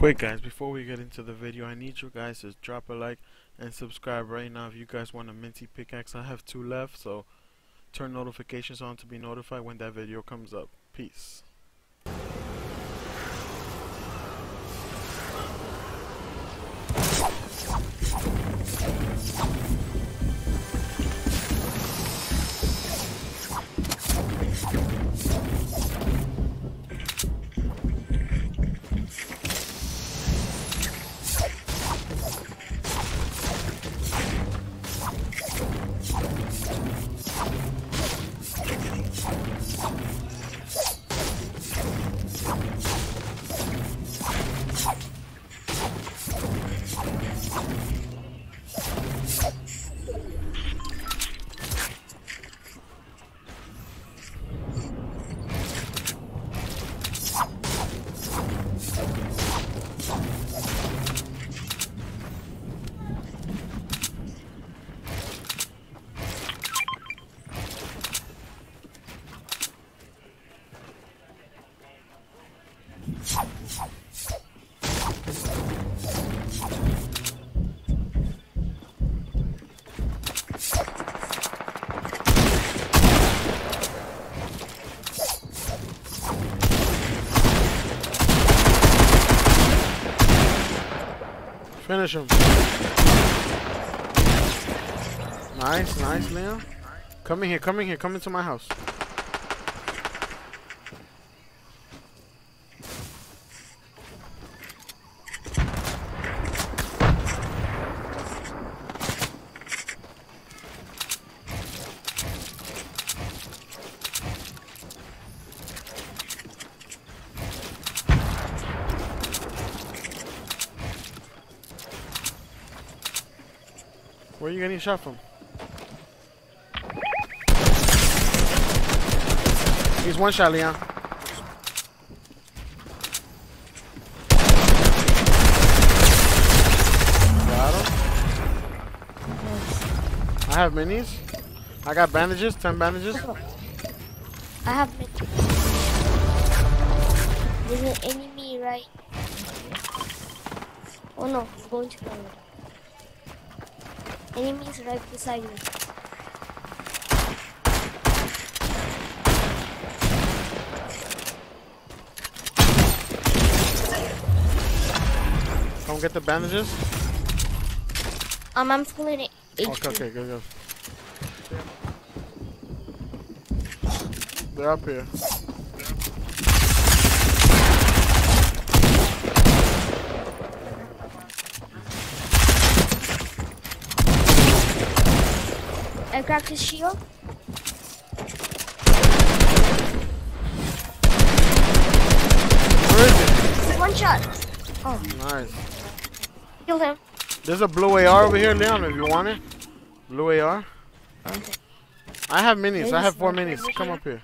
Quick guys, before we get into the video, I need you guys to drop a like and subscribe right now if you guys want a minty pickaxe. I have two left, so turn notifications on to be notified when that video comes up. Peace. Finish him. Nice, nice. Come in here, come in here, come into my house. Where are you getting shot from? He's one shot, Leon. Got him. I have minis. I got bandages, 10 bandages. I have been. There's an enemy right. Oh no, he's going to the Enemies right beside me. Come get the bandages. Um, I'm pulling it. Okay, okay, go, good. They're up here. I cracked his shield. Where is it? One shot. Oh, Nice. killed him. There's a blue AR over here, Leon, if you want it. Blue AR. Okay. I have minis. I have four minis. Come up here.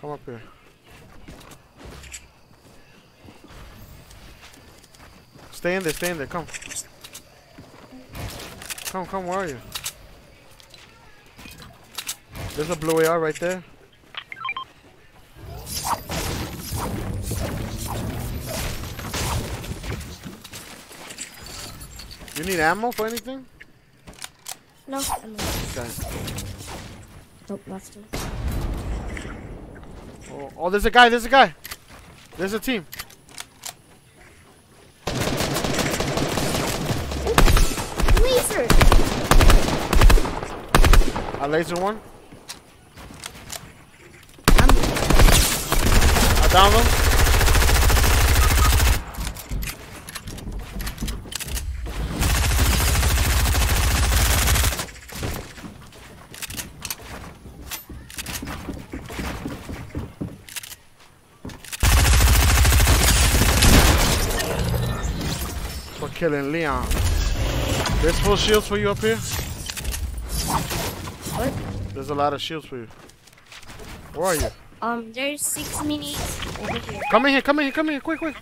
Come up here. Stay in there. Stay in there. Come. Come, come. Where are you? There's a blue AR right there. You need ammo for anything? No, I'm not. Okay. Nope, still. Oh, oh, there's a guy. There's a guy. There's a team. Laser! I laser one. I down him. For killing Leon. There's full shields for you up here. There's a lot of shields for you. Where are you? Um, there's six minis over here. Come in here, come in here, come in here, quick, quick.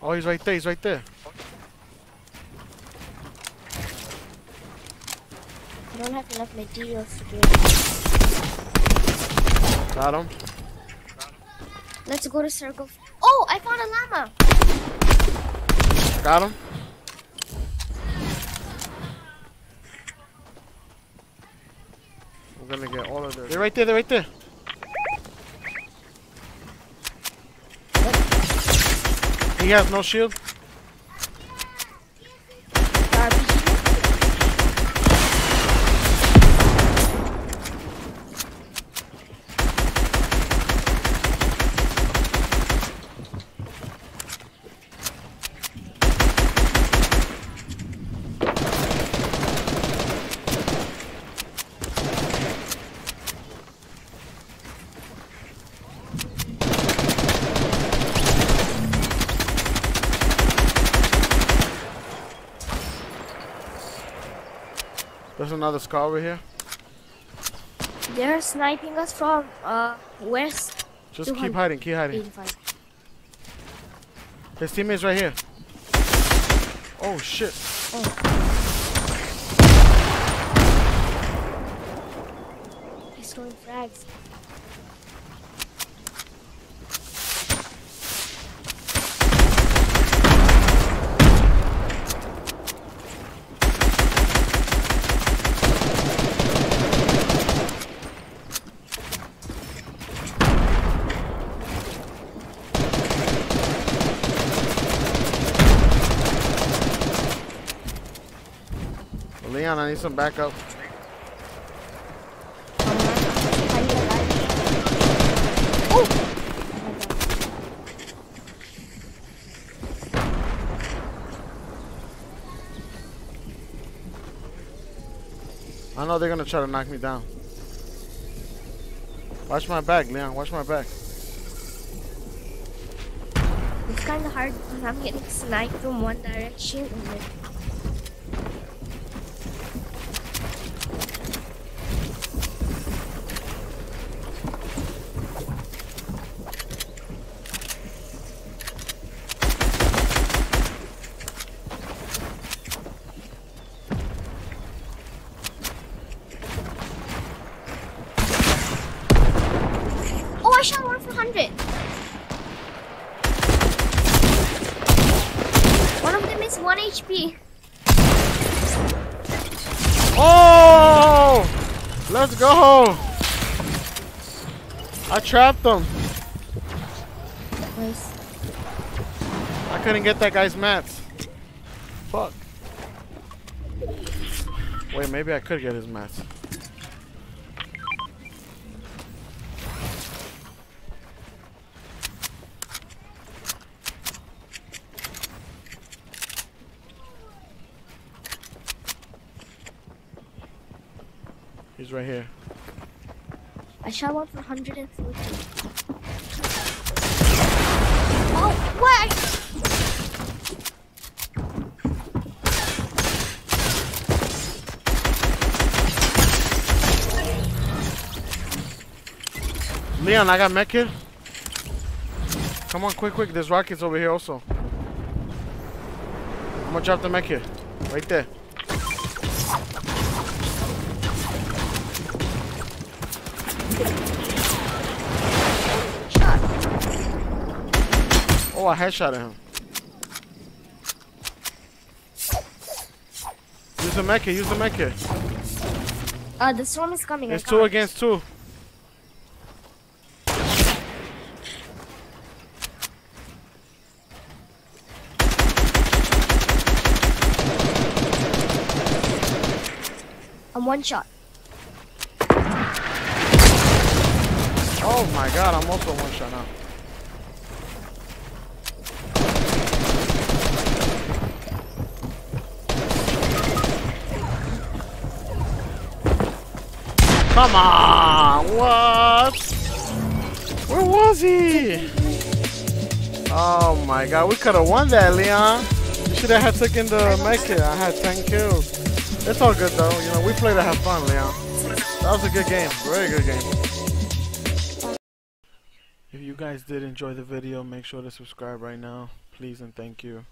Oh, he's right there, he's right there. I don't have enough materials to do it. Got him. Let's go to circle. Oh, I found a llama. Got him. Gonna get all of them. They're right there, they're right there. He has no shield. There's another scar over here. They're sniping us from uh west Just keep hiding, keep hiding. 85. His teammate's right here. Oh shit. He's throwing frags. Leon, I need some backup. Oh! I know they're gonna try to knock me down. Watch my back, Leon. Watch my back. It's kind of hard because I'm getting sniped from one direction and then I shot one for 100. One of them is 1 HP. Oh! Let's go! I trapped them. Nice. I couldn't get that guy's mats. Fuck. Wait, maybe I could get his mats. He's right here. I shot one for 140. Oh, what? Leon, I got mech. Come on, quick, quick. There's rockets over here also. I'm gonna drop the mech kit. Right there. Oh, I headshot at him. Use the mech use the mech kit. Uh, the storm is coming. It's two against two. I'm one shot. Oh my god, I'm also one shot now. Come on! What? Where was he? Oh my god, we could have won that, Leon. You should have taken the mech kit. I had 10 kills. It's all good though. You know, we play to have fun, Leon. That was a good game. Very good game. If you guys did enjoy the video, make sure to subscribe right now. Please and thank you.